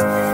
Bye.